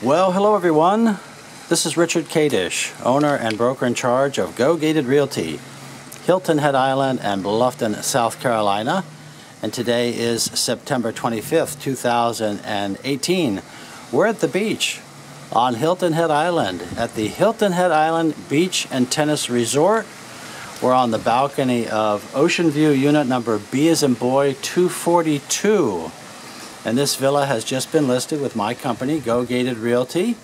Well, hello everyone. This is Richard Kadesch, owner and broker in charge of Go Gated Realty, Hilton Head Island and Bluffton, South Carolina. And today is September 25th, 2018. We're at the beach on Hilton Head Island at the Hilton Head Island Beach and Tennis Resort. We're on the balcony of Ocean View unit number B as in boy 242. And this villa has just been listed with my company, Go Gated Realty,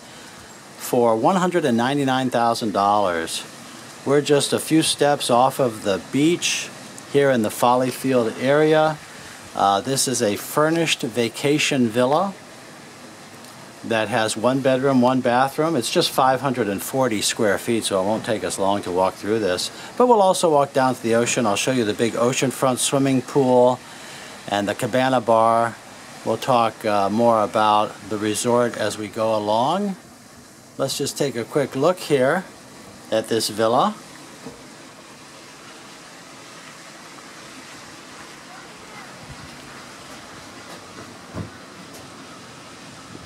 for $199,000. We're just a few steps off of the beach here in the Folly Field area. Uh, this is a furnished vacation villa that has one bedroom, one bathroom. It's just 540 square feet, so it won't take us long to walk through this. But we'll also walk down to the ocean. I'll show you the big oceanfront swimming pool and the cabana bar We'll talk uh, more about the resort as we go along. Let's just take a quick look here at this villa.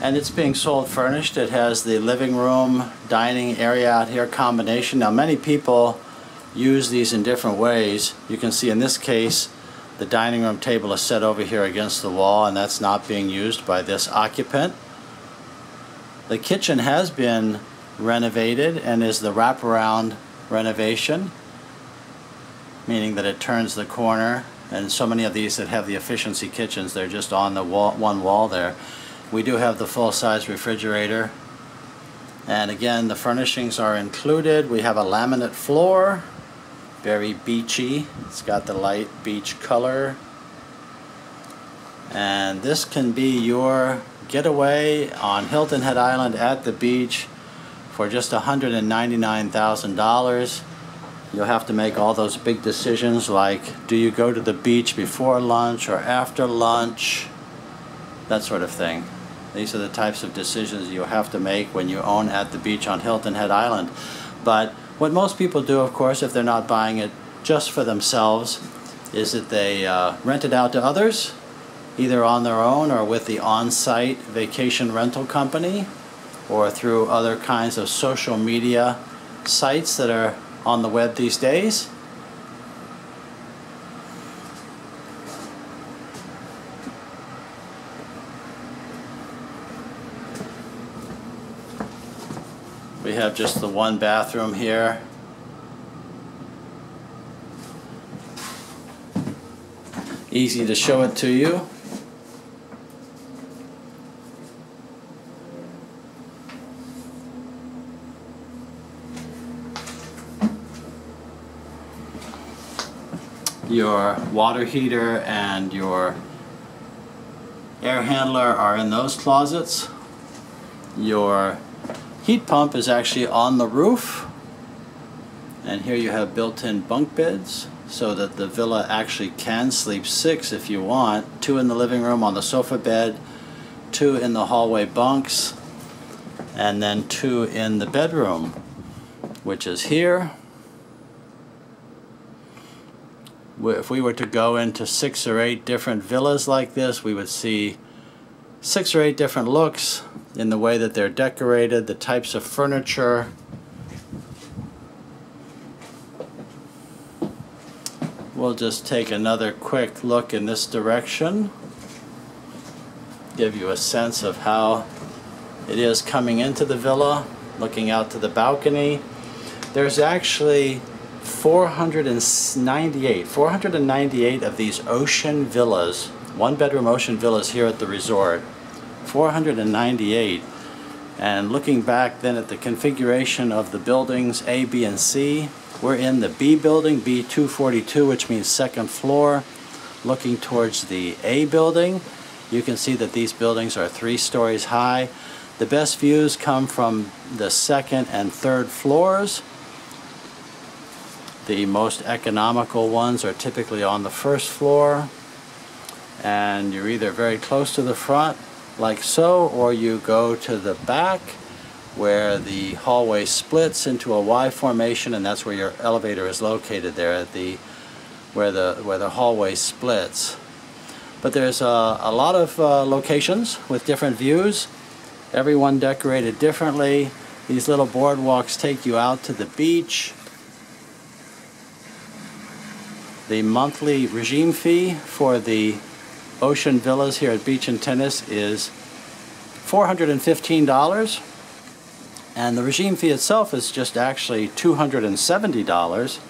and it's being sold furnished. It has the living room, dining area out here combination. Now many people use these in different ways. You can see in this case the dining room table is set over here against the wall and that's not being used by this occupant. The kitchen has been renovated and is the wraparound renovation, meaning that it turns the corner and so many of these that have the efficiency kitchens, they're just on the wall, one wall there. We do have the full-size refrigerator and again the furnishings are included. We have a laminate floor very beachy. It's got the light beach color. And this can be your getaway on Hilton Head Island at the beach for just $199,000. You'll have to make all those big decisions like do you go to the beach before lunch or after lunch? That sort of thing. These are the types of decisions you have to make when you own at the beach on Hilton Head Island. But what most people do, of course, if they're not buying it just for themselves, is that they uh, rent it out to others, either on their own or with the on-site vacation rental company, or through other kinds of social media sites that are on the web these days. We have just the one bathroom here. Easy to show it to you. Your water heater and your air handler are in those closets. Your heat pump is actually on the roof. And here you have built-in bunk beds so that the villa actually can sleep six if you want. Two in the living room on the sofa bed two in the hallway bunks and then two in the bedroom which is here. If we were to go into six or eight different villas like this we would see six or eight different looks in the way that they're decorated, the types of furniture. We'll just take another quick look in this direction, give you a sense of how it is coming into the villa, looking out to the balcony. There's actually 498, 498 of these ocean villas, one bedroom ocean villas here at the resort. 498 and looking back then at the configuration of the buildings A, B, and C, we're in the B building, B242, which means second floor. Looking towards the A building, you can see that these buildings are three stories high. The best views come from the second and third floors. The most economical ones are typically on the first floor. And you're either very close to the front like so, or you go to the back where the hallway splits into a Y formation and that's where your elevator is located there at the where the where the hallway splits. But there's a, a lot of uh, locations with different views Everyone decorated differently. These little boardwalks take you out to the beach. The monthly regime fee for the ocean villas here at Beach and Tennis is $415 and the regime fee itself is just actually $270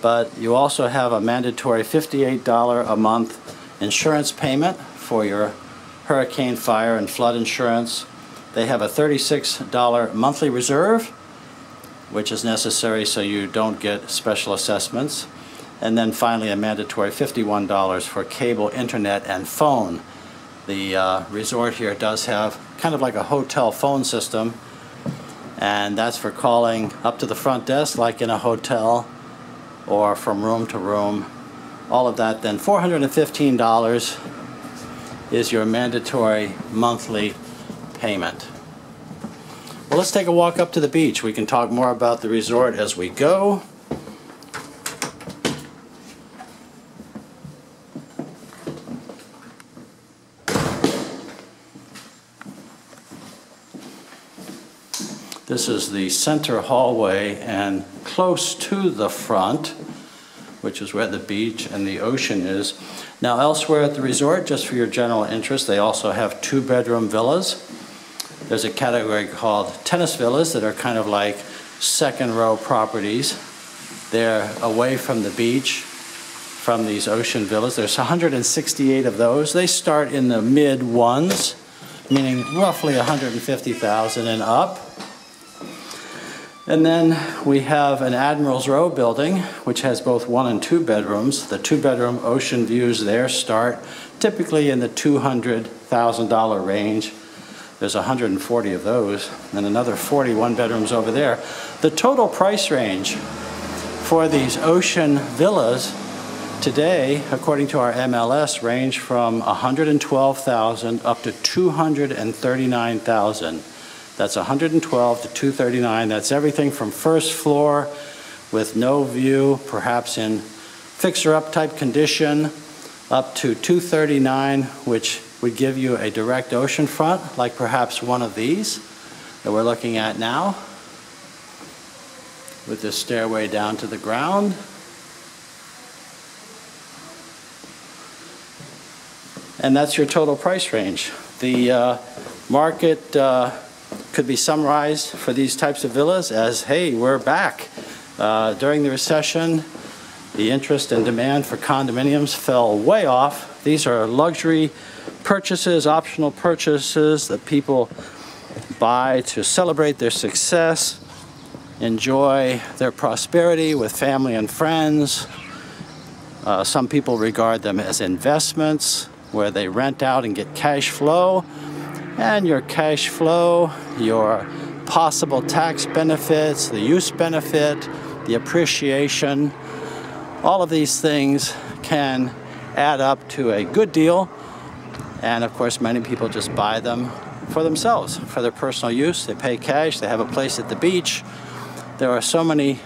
but you also have a mandatory $58 a month insurance payment for your hurricane, fire, and flood insurance. They have a $36 monthly reserve, which is necessary so you don't get special assessments. And then finally, a mandatory $51 for cable, internet, and phone. The uh, resort here does have kind of like a hotel phone system, and that's for calling up to the front desk like in a hotel or from room to room. All of that, then $415 is your mandatory monthly payment. Well, let's take a walk up to the beach. We can talk more about the resort as we go. This is the center hallway and close to the front, which is where the beach and the ocean is. Now elsewhere at the resort, just for your general interest, they also have two bedroom villas. There's a category called tennis villas that are kind of like second row properties. They're away from the beach, from these ocean villas. There's 168 of those. They start in the mid ones, meaning roughly 150,000 and up. And then we have an Admiral's Row building, which has both one and two bedrooms. The two bedroom ocean views there start typically in the $200,000 range. There's 140 of those, and another 41 bedrooms over there. The total price range for these ocean villas today, according to our MLS, range from 112,000 up to 239,000. That's 112 to 239. That's everything from first floor with no view, perhaps in fixer-up type condition, up to 239, which would give you a direct ocean front, like perhaps one of these that we're looking at now, with this stairway down to the ground. And that's your total price range. The uh, market uh, could be summarized for these types of villas as, hey, we're back. Uh, during the recession, the interest and demand for condominiums fell way off. These are luxury purchases, optional purchases that people buy to celebrate their success, enjoy their prosperity with family and friends. Uh, some people regard them as investments where they rent out and get cash flow and your cash flow, your possible tax benefits, the use benefit, the appreciation, all of these things can add up to a good deal. And of course, many people just buy them for themselves, for their personal use. They pay cash, they have a place at the beach. There are so many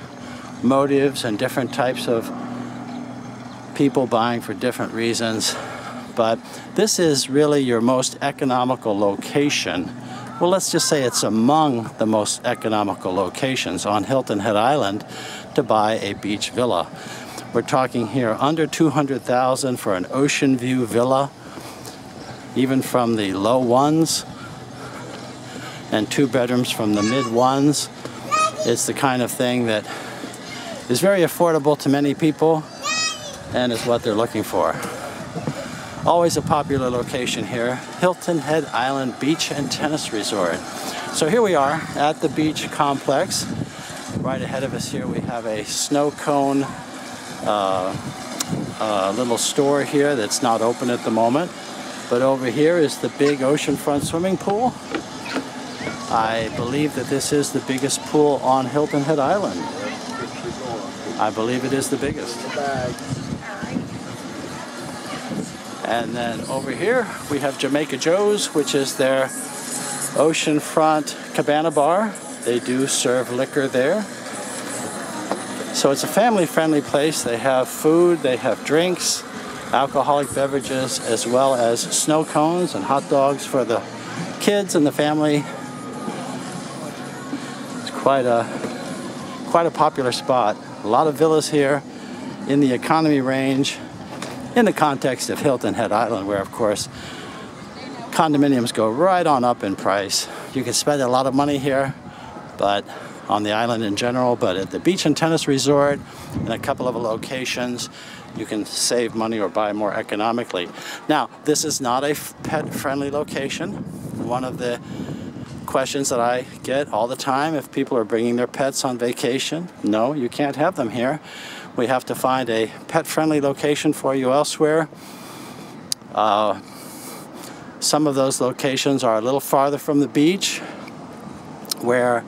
motives and different types of people buying for different reasons but this is really your most economical location. Well, let's just say it's among the most economical locations on Hilton Head Island to buy a beach villa. We're talking here under 200,000 for an ocean view villa, even from the low ones, and two bedrooms from the mid ones. It's the kind of thing that is very affordable to many people and is what they're looking for. Always a popular location here, Hilton Head Island Beach and Tennis Resort. So here we are at the beach complex. Right ahead of us here we have a snow cone uh, uh, little store here that's not open at the moment. But over here is the big oceanfront swimming pool. I believe that this is the biggest pool on Hilton Head Island. I believe it is the biggest. And then over here we have Jamaica Joe's, which is their oceanfront cabana bar. They do serve liquor there. So it's a family friendly place. They have food, they have drinks, alcoholic beverages, as well as snow cones and hot dogs for the kids and the family. It's quite a quite a popular spot. A lot of villas here in the economy range in the context of Hilton Head Island where of course condominiums go right on up in price. You can spend a lot of money here, but on the island in general, but at the beach and tennis resort in a couple of locations, you can save money or buy more economically. Now, this is not a pet-friendly location. One of the questions that I get all the time if people are bringing their pets on vacation, no, you can't have them here. We have to find a pet-friendly location for you elsewhere. Uh, some of those locations are a little farther from the beach where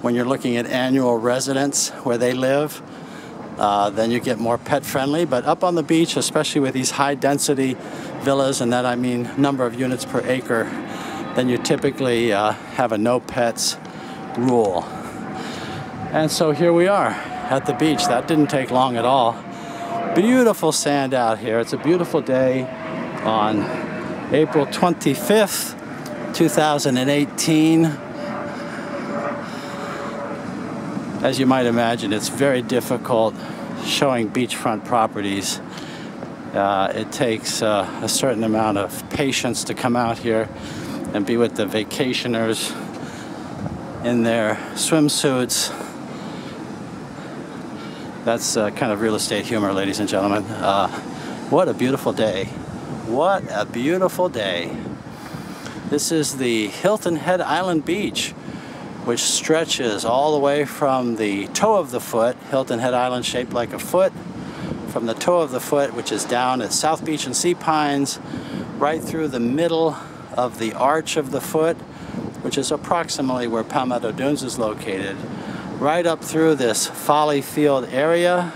when you're looking at annual residents where they live, uh, then you get more pet friendly. But up on the beach, especially with these high density villas, and that I mean number of units per acre, then you typically uh, have a no pets rule. And so here we are at the beach. That didn't take long at all. Beautiful sand out here. It's a beautiful day on April 25th, 2018. As you might imagine, it's very difficult showing beachfront properties. Uh, it takes uh, a certain amount of patience to come out here and be with the vacationers in their swimsuits. That's uh, kind of real estate humor, ladies and gentlemen. Uh, what a beautiful day. What a beautiful day. This is the Hilton Head Island Beach which stretches all the way from the toe of the foot, Hilton Head Island shaped like a foot, from the toe of the foot, which is down at South Beach and Sea Pines, right through the middle of the arch of the foot, which is approximately where Palmetto Dunes is located, right up through this Folly Field area,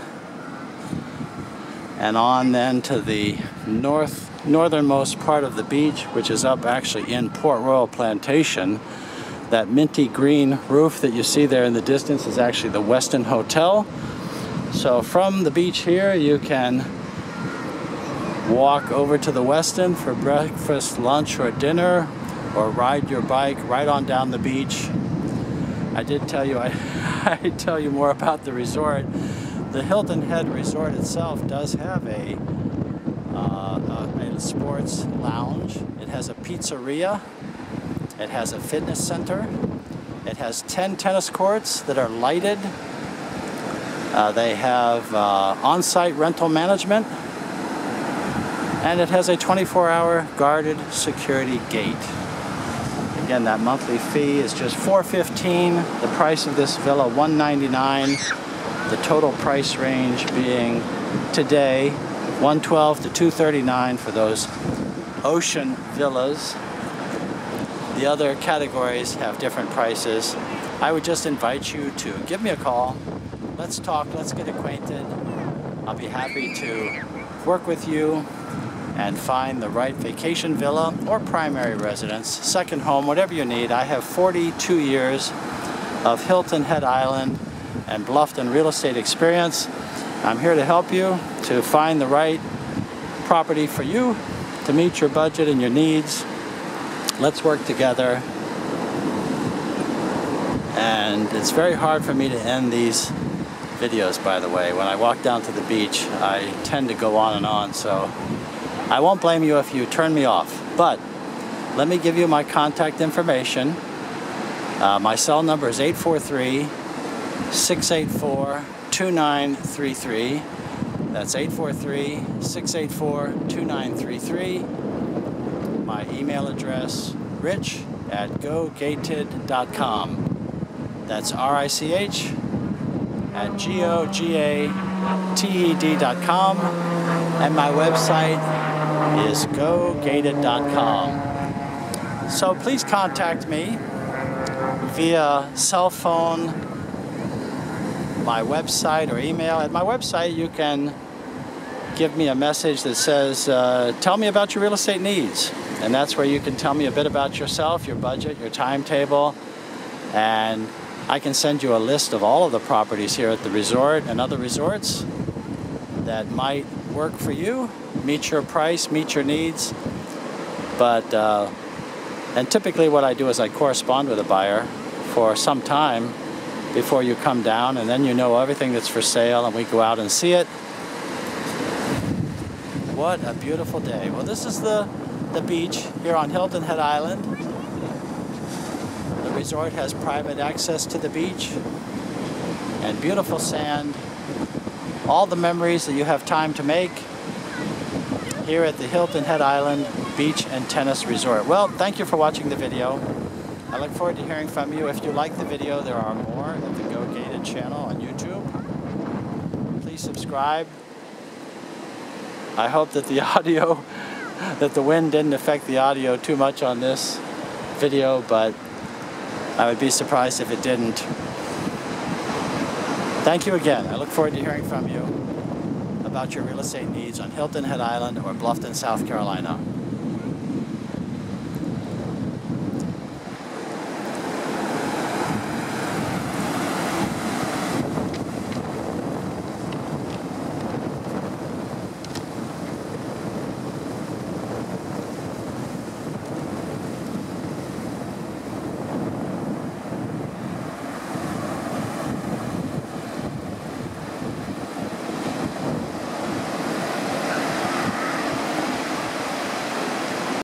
and on then to the north northernmost part of the beach, which is up actually in Port Royal Plantation, that minty green roof that you see there in the distance is actually the Westin Hotel. So from the beach here, you can walk over to the Westin for breakfast, lunch, or dinner, or ride your bike right on down the beach. I did tell you, I, I tell you more about the resort. The Hilton Head Resort itself does have a, uh, a, a sports lounge. It has a pizzeria it has a fitness center. It has 10 tennis courts that are lighted. Uh, they have uh, on-site rental management. And it has a 24-hour guarded security gate. Again, that monthly fee is just 415. The price of this villa, 199. The total price range being today, 112 to 239 for those ocean villas. The other categories have different prices. I would just invite you to give me a call. Let's talk, let's get acquainted. I'll be happy to work with you and find the right vacation villa or primary residence, second home, whatever you need. I have 42 years of Hilton Head Island and Bluffton real estate experience. I'm here to help you to find the right property for you to meet your budget and your needs let's work together. And it's very hard for me to end these videos, by the way. When I walk down to the beach, I tend to go on and on, so I won't blame you if you turn me off. But let me give you my contact information. Uh, my cell number is 843 684 2933. That's 843 684 2933 my email address, rich at gogated.com. That's R-I-C-H at G-O-G-A-T-E-D.com. And my website is gogated.com. So please contact me via cell phone, my website, or email. At my website, you can give me a message that says, uh, tell me about your real estate needs. And that's where you can tell me a bit about yourself, your budget, your timetable, and I can send you a list of all of the properties here at the resort and other resorts that might work for you, meet your price, meet your needs. But uh, And typically what I do is I correspond with a buyer for some time before you come down and then you know everything that's for sale and we go out and see it. What a beautiful day. Well, this is the, the beach here on Hilton Head Island. The resort has private access to the beach and beautiful sand. All the memories that you have time to make here at the Hilton Head Island Beach and Tennis Resort. Well, thank you for watching the video. I look forward to hearing from you. If you like the video, there are more at the Go Gated channel on YouTube. Please subscribe. I hope that the audio, that the wind didn't affect the audio too much on this video, but I would be surprised if it didn't. Thank you again. I look forward to hearing from you about your real estate needs on Hilton Head Island or Bluffton, South Carolina.